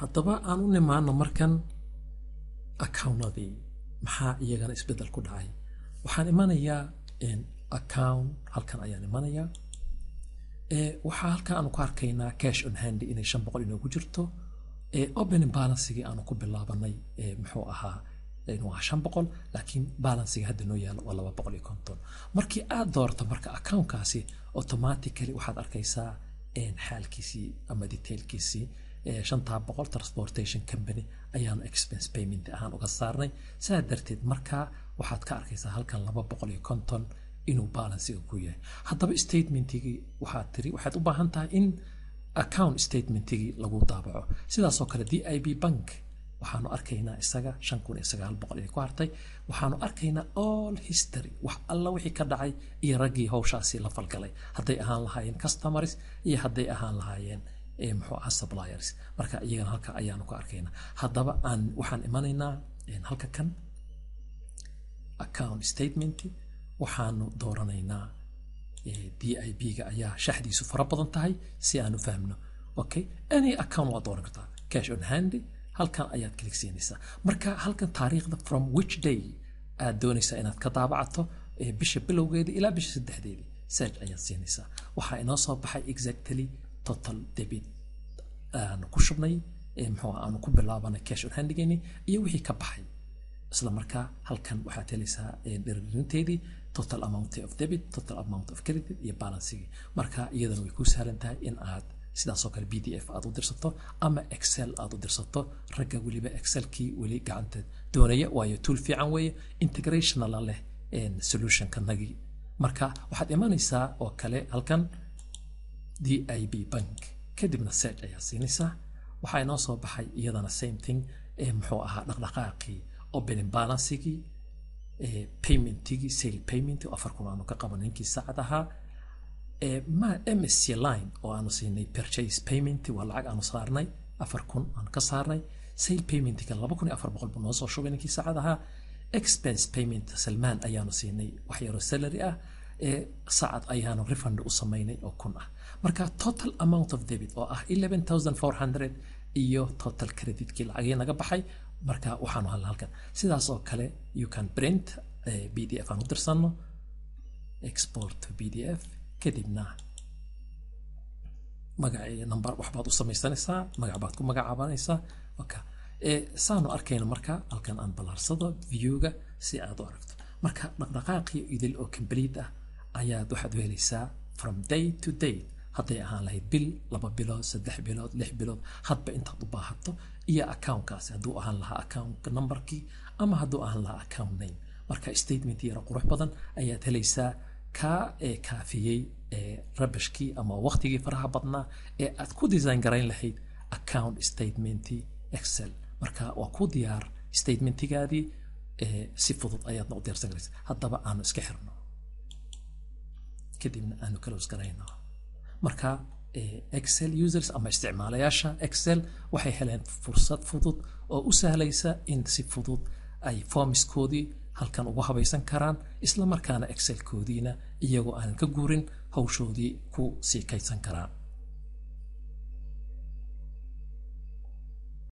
haddaba aan u nimaano markan accountadii maxaa iyagana isbeddel ku dhacay? Waxaan imanayaa account halkan ayaan imanayaa. Waxaa halkan aanu ku arkaynaa cash on handy inay shan boqol inoogu jirto. Opening balancigii aanu ku bilaabanay muxuu ahaa waa shan boqol laakiin balansiga hadda noo yaalo waa laba boqol iyo konton. Markii aad doorto marka accountkaasi automatically waxaad arkaysaa xaalkiisii ama detailkiisii shantaa boqol transportation company ayaanu expense payment ahaan uga saarnay. Sidaa darteed markaa waxaad ka arkaysaa halkan laba boqol iyo konton inuu balansiga ku yahay. Haddaba statementigii waxaad tiri waxaad u baahan tahay in account statementigii lagu daabaco. Sidaasoo kale d i b bank waxaanu arkaynaa isaga shan kun iyo sagaal boqol inay ku hartay. Waxaanu arkaynaa all history wax alla wixii ka dhacay iyo raggii hawshaasi la falgalay. Hadday ahaan lahaayeen customers iyo hadday ahaan lahaayeen ahaa suppliers. Marka iyagana halka ayaanu ku arkaynaa haddaba aan waxaan imanaynaa halka kan account statement waxaanu dooranaynaa d i b ga ayaa shaxdiisu fara badan tahay si aanu fahmno okay any account waa dooran kartaa. Cash on handy halkan ayaad klik siinaysaa. Marka halkan taariikhda from which day aad doonaysaa inaad ka daabacato bisha bilowgeeda ilaa bisha saddexdeedii search ayaad siinaysaa. Waxaa inoo soo baxay exactly total debit aanu ku shubnay muxuu aanu ku bilaabanay cash on handigeeni iyo wixii ka baxay. Isla markaa halkan waxaad helaysaa dhiririnteedii total amount of debit total amount of credit iyo balancigii. Marka iyadana way kuu sahlan tahay in aad sidaasoo kale b d f aad u dirsato ama excel aad u dirsato. Ragga weliba excelkii weli gacanta doonaya waayo tool fiican weeye integrationala leh solutionkanagii marka waxaad imanaysaa oo kale halkan d i b bank. Kadibna search ayaa siinaysaa waxaa inoo soo baxay iyadana same thing muxuu ahaa dhaqdhaqaaqii opening balancigii paymentigii sale payment afar kun aanu ka qaban ninkii saacad ahaa. Ma msc line oo aanu siinay purchase payment waa lacag aanu saarnay afar kun aanu ka saarnay. Sale paymentga laba kun iyo afar boqol buu noo soo shubay ninkii saacad ahaa. Expense payment salmaan ayaanu siinay wax yaroo salary ah saacad ayaanu refund u samaynay oo kun ah. Marka total amount of debit oo ah eleven thousand four hundred iyo total creditkii lacagii naga baxay marka waxaanu hadla halkan. Sidaas oo kale you can print b d f aan u dirsanno export b d f kadibna magac number waxbaad u samaysanaysaa magac baad ku magacaabanaysaa okay saanu arkayna marka halkan aan balaarsado viewga si aad u aragto. Marka dhaqdhaqaaqii idil oo complete ah ayaad waxaad u helaysaa from day to day. Hadday ahaan lahayd bil laba bilood saddex bilood lix bilood hadba intaad u baahato. Iyo accountkaasi hadduu ahaan lahaa account numberkii ama hadduu ahaan lahaa account name. Marka statement yaro qurux badan ayaad helaysaa kaa ee kaafiyey ee rabashkii ama waqtigii faraha badnaa ee aad ku design garayn lahayd account statementi excel. Marka waa ku diyaar statementigaadii si fudud ayaadna u diyaarsan karaysa haddaba aanu iska xirno kadibna aanu close garayno marka excel users ama isticmaalayaasha excel waxay heleen fursad fudud oo u sahlaysa in si fudud ay formiskoodii halkan ugu habaysan karaan isla markaana excelkoodiina iyagoo aanan ka guurin hawshoodii ku sii kaydsan karaan